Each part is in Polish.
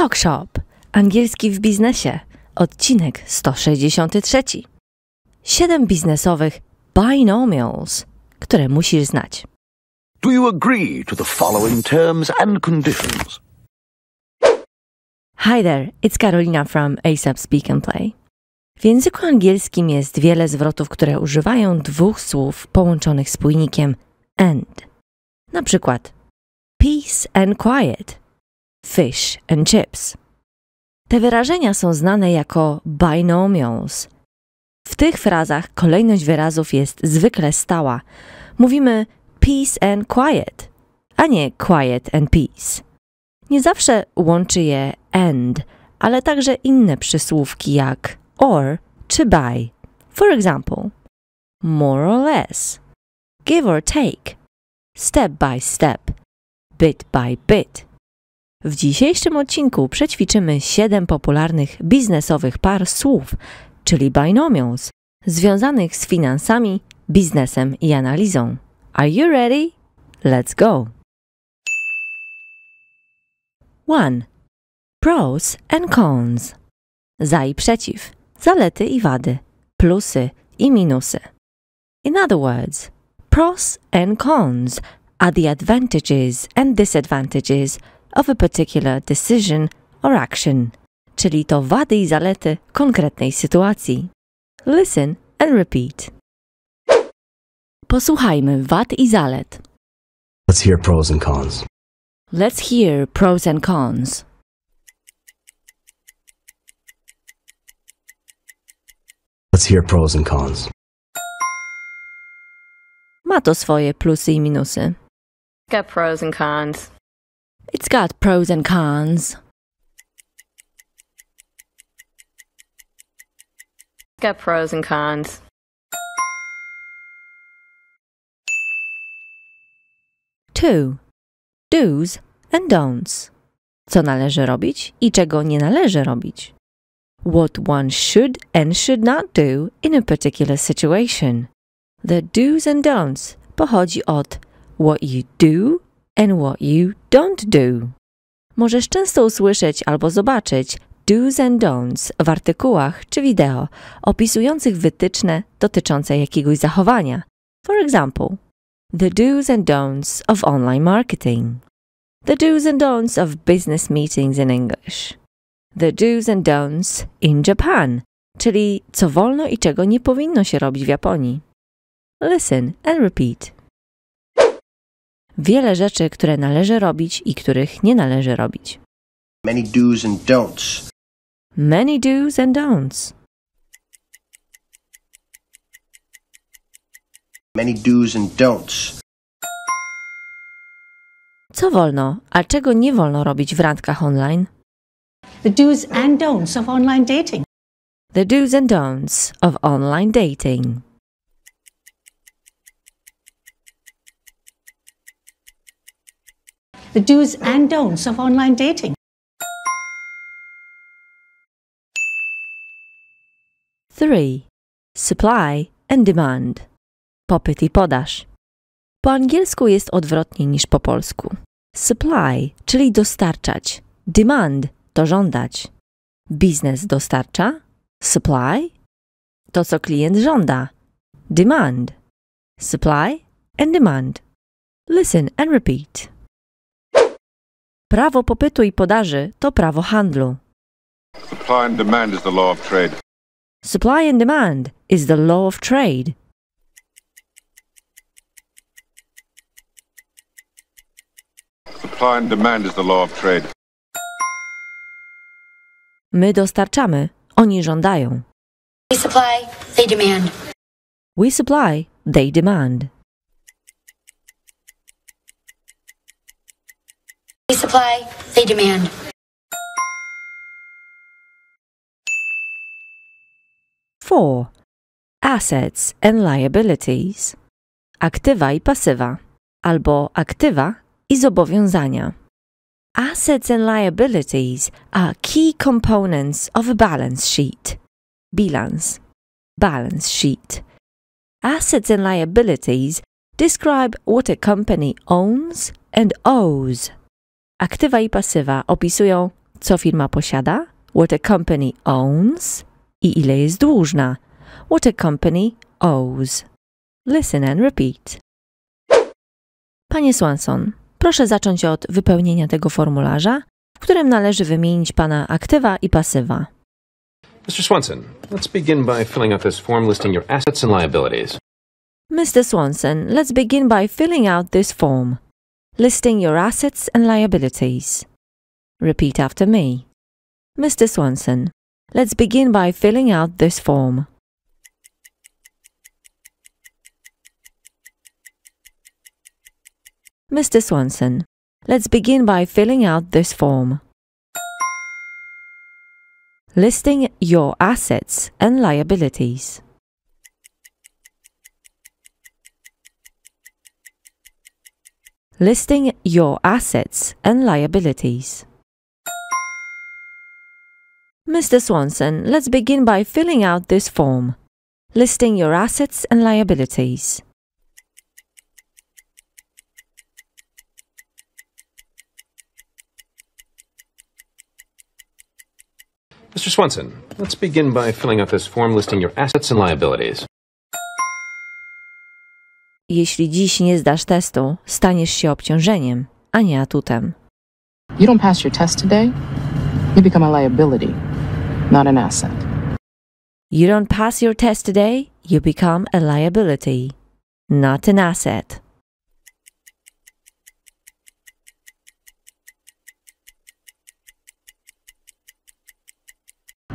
Talk Shop. Angielski w biznesie. Odcinek 163. Siedem biznesowych binomials, które musisz znać. Do you agree to the following terms and conditions? Hi there, it's Carolina from ASAP Speak and Play. W języku angielskim jest wiele zwrotów, które używają dwóch słów połączonych spójnikiem and. Na przykład peace and quiet, fish and chips. Te wyrażenia są znane jako binomials. W tych frazach kolejność wyrazów jest zwykle stała. Mówimy peace and quiet, a nie quiet and peace. Nie zawsze łączy je and, ale także inne przysłówki jak or czy by. For example, more or less, give or take, step by step, bit by bit. W dzisiejszym odcinku przećwiczymy 7 popularnych biznesowych par słów, czyli binomials, związanych z finansami, biznesem i analizą. Are you ready? Let's go! 1. Pros and cons. Za i przeciw, zalety i wady, plusy i minusy. In other words, pros and cons are the advantages and disadvantages of a particular decision or action, czyli to wady i zalety konkretnej sytuacji. Listen and repeat. Posłuchajmy wad i zalet. Let's hear pros and cons. Let's hear pros and cons. Let's hear pros and cons. Ma to swoje plusy i minusy. Got pros and cons. It's got pros and cons. Got pros and cons. Two. Do's and don'ts. Co należy robić i czego nie należy robić. What one should and should not do in a particular situation. The do's and don'ts pochodzi od what you do and what you don't do. Możesz często usłyszeć albo zobaczyć do's and don'ts w artykułach czy wideo opisujących wytyczne dotyczące jakiegoś zachowania. For example, the do's and don'ts of online marketing. The do's and don'ts of business meetings in English. The do's and don'ts in Japan, czyli co wolno i czego nie powinno się robić w Japonii. Listen and repeat. Wiele rzeczy, które należy robić i których nie należy robić. Many do's and don'ts. Many do's and don'ts. Many do's and don'ts. Co wolno, a czego nie wolno robić w randkach online? the do's and don'ts of online dating. The do's and don'ts of online dating. The do's and don'ts of online dating. Three. Supply and demand. Popyt i podaż. Po angielsku jest odwrotnie niż po polsku. Supply, czyli dostarczać. Demand to żądać. Biznes dostarcza. Supply to co klient żąda. Demand. Supply and demand. Listen and repeat. Prawo popytu i podaży to prawo handlu. Supply and demand is the law of trade. Supply and demand is the law of trade. Supply and demand is the law of trade. My dostarczamy, oni żądają. We supply, they demand. We supply, they demand. We supply, they demand. Four. Assets and liabilities. Aktywa i pasywa, albo aktywa i zobowiązania. Assets and liabilities are key components of a balance sheet. Bilans. Balance sheet. Assets and liabilities describe what a company owns and owes. Aktywa i pasywa opisują, co firma posiada, what a company owns i ile jest dłużna, what a company owes. Listen and repeat. Panie Swanson, proszę zacząć od wypełnienia tego formularza, w którym należy wymienić pana aktywa i pasywa. Mr. Swanson, let's begin by filling out this form listing your assets and liabilities. Mr. Swanson, let's begin by filling out this form, listing your assets and liabilities. Repeat after me. Mr. Swanson, let's begin by filling out this form. Mr. Swanson, let's begin by filling out this form. Listing your assets and liabilities. Listing your assets and liabilities. Mr. Swanson, let's begin by filling out this form. Listing your assets and liabilities. Mr. Swanson, let's begin by filling out this form listing your assets and liabilities. Jeśli dziś nie zdasz testu, staniesz się obciążeniem, a nie atutem. You don't pass your test today, you become a liability, not an asset. You don't pass your test today, you become a liability, not an asset.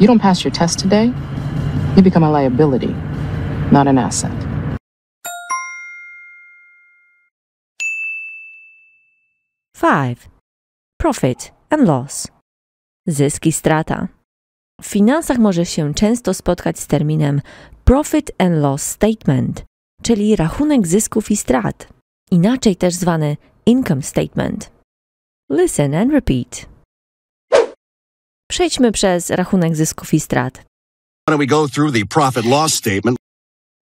You don't pass your test today, you become a liability, not an asset. Five. Profit and loss. Zysk i strata. W finansach może się często spotkać z terminem profit and loss statement, czyli rachunek zysków i strat, inaczej też zwany income statement. Listen and repeat. Przejdźmy przez rachunek zysków i strat. Why don't we go through the profit loss statement?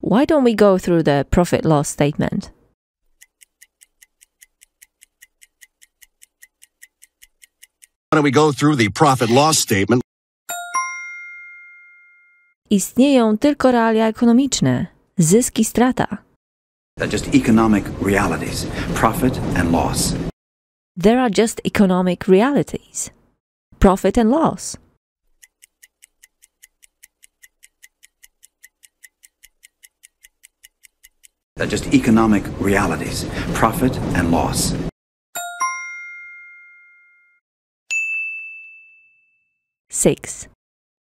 Why don't we go through the profit loss statement? Why don't we go through the profit loss statement? Istnieją tylko realia ekonomiczne, zysk i strata. They're just economic realities profit and loss. There are just economic realities profit and loss. They're just economic realities profit and loss. Six.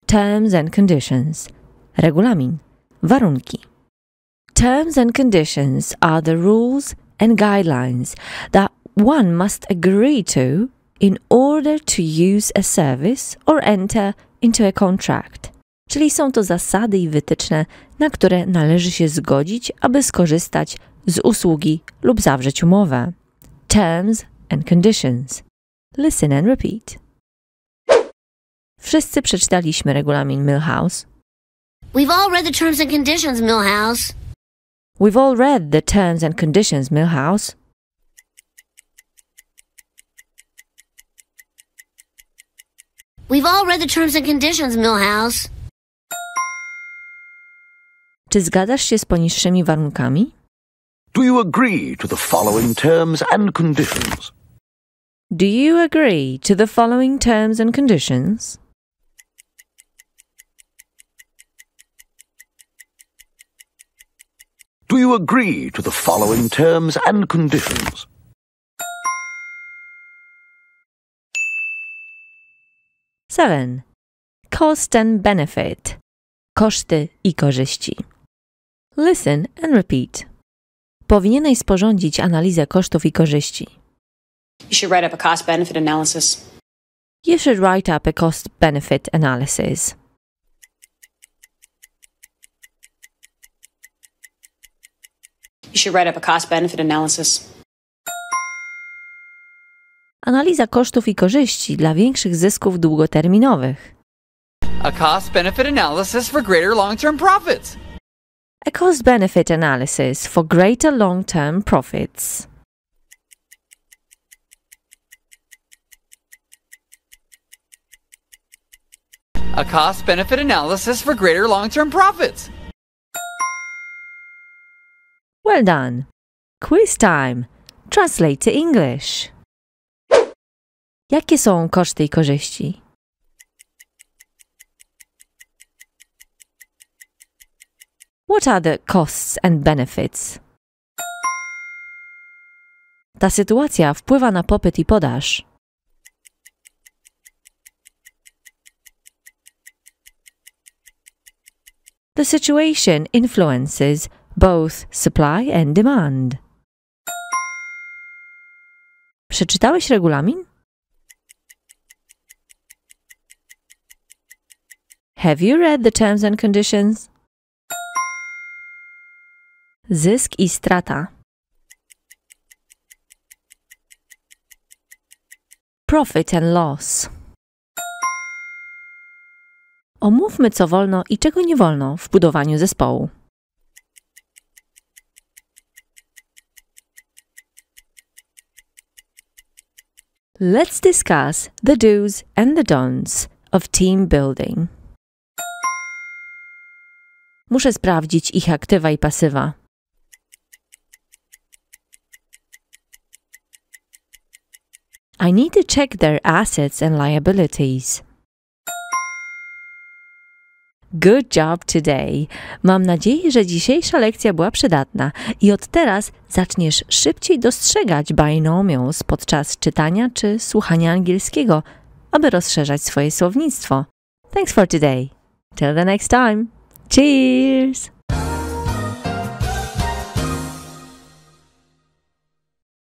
Terms and conditions. Regulamin. Warunki. Terms and conditions are the rules and guidelines that one must agree to in order to use a service or enter into a contract. Czyli są to zasady i wytyczne, na które należy się zgodzić, aby skorzystać z usługi lub zawrzeć umowę. Terms and conditions. Listen and repeat. Wszyscy przeczytaliśmy regulamin Millhouse. We've all read the terms and conditions, Millhouse. We've all read the terms and conditions, Millhouse. We've all read the terms and conditions, Millhouse. Czy zgadzasz się z poniższymi warunkami? Do you agree to the following terms and conditions? Do you agree to the following terms and conditions? Do you agree to the following terms and conditions? Seven. Cost and benefit. Koszty i korzyści. Listen and repeat. Powinieneś sporządzić analizę kosztów i korzyści. You should write up a cost benefit analysis. You should write up a cost benefit analysis. You should write up a cost benefit analysis. Analiza kosztów i korzyści dla większych zysków długoterminowych. A cost benefit analysis for greater long term profits. A cost benefit analysis for greater long term profits. A cost benefit analysis for greater long term profits. Well done. Quiz time. Translate to English. Jakie są koszty i korzyści? What are the costs and benefits? Ta sytuacja wpływa na popyt i podaż. The situation influences both supply and demand. Przeczytałeś regulamin? Have you read the terms and conditions? Zysk i strata. Profit and loss. Omówmy, co wolno i czego nie wolno w budowaniu zespołu. Let's discuss the do's and the don'ts of team building. Muszę sprawdzić ich aktywa i pasywa. I need to check their assets and liabilities. Good job today. Mam nadzieję, że dzisiejsza lekcja była przydatna i od teraz zaczniesz szybciej dostrzegać binomials podczas czytania czy słuchania angielskiego, aby rozszerzać swoje słownictwo. Thanks for today. Till the next time. Cheers!